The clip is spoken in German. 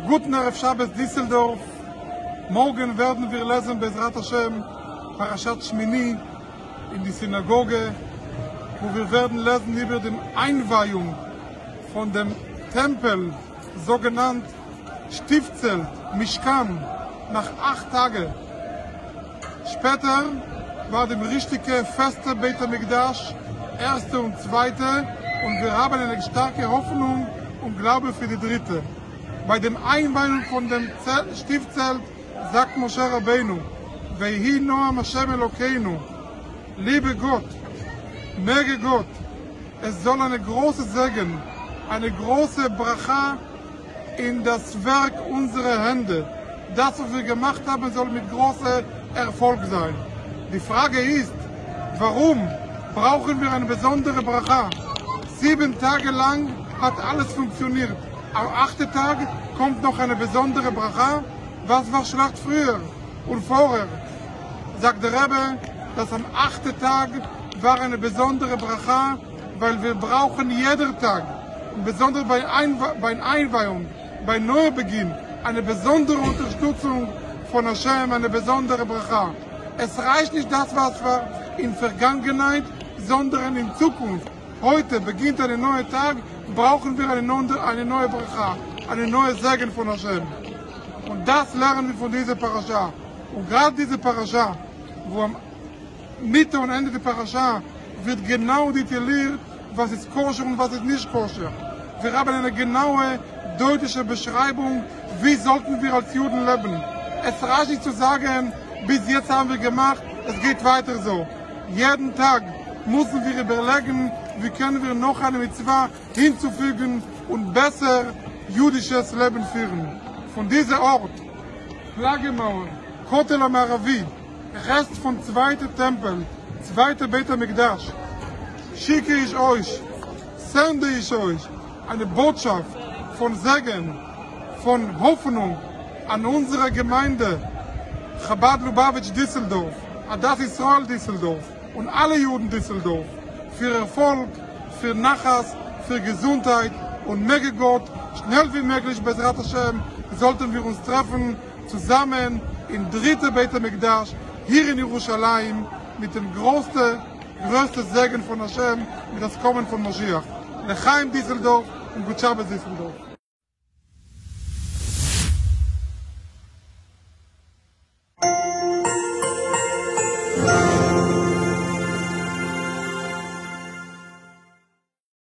Guten Erev Shabbos Düsseldorf. Morgen werden wir lesen Bezrat Hashem Parashat Shmini in die Synagoge, wo wir werden lesen über die Einweihung von dem Tempel, sogenannt Stiftzelt, Mishkan, nach acht Tagen. Später war dem richtige feste Beit HaMikdash, erste und zweite, und wir haben eine starke Hoffnung und Glaube für die dritte. Bei dem Einweihung von dem Zelt, Stiftzelt sagt Moshe Rabbeinu, Vehi Noam Hashem Elokeinu, liebe Gott, möge Gott, es soll eine große Segen, eine große Bracha in das Werk unserer Hände. Das, was wir gemacht haben, soll mit großem Erfolg sein. Die Frage ist, warum brauchen wir eine besondere Bracha? Sieben Tage lang hat alles funktioniert. Am achten Tag kommt noch eine besondere Bracha. Was war Schlacht früher und vorher? Sagt der Rebbe, dass am achten Tag war eine besondere Bracha, weil wir brauchen jeden Tag, besonders bei, Einwe bei Einweihung, bei Neubeginn, eine besondere Unterstützung von Hashem, eine besondere Bracha. Es reicht nicht das, was war in Vergangenheit, sondern in Zukunft. Heute beginnt ein neuer Tag, brauchen wir eine neue, eine neue Bracha, eine neue Segen von Hashem. Und das lernen wir von dieser Parasha. Und gerade diese Parasha, wo am Mitte und Ende der Parasha wird genau detailliert, was ist koscher und was ist nicht koscher. Wir haben eine genaue, deutliche Beschreibung, wie sollten wir als Juden leben. Es reicht nicht zu sagen, bis jetzt haben wir gemacht, es geht weiter so. Jeden Tag müssen wir überlegen, wie können wir noch eine Mitzvah hinzufügen und besser jüdisches Leben führen. Von diesem Ort, Plagemauer, Kotel Amaravi, Rest vom zweiten Tempel, zweiter Beit HaMikdash, schicke ich euch, sende ich euch eine Botschaft von Segen, von Hoffnung an unsere Gemeinde, Chabad Lubavitch Düsseldorf, Adas Israel Düsseldorf und alle Juden Düsseldorf für Erfolg, für Nachas, für Gesundheit und möge Gott schnell wie möglich bei Zrat Hashem sollten wir uns treffen zusammen in dritte Beit HaMikdash hier in Jerusalem mit dem größten größten Segen von Hashem mit das Kommen von Moschiach. Lechaim Düsseldorf und Gut Shabbos Düsseldorf.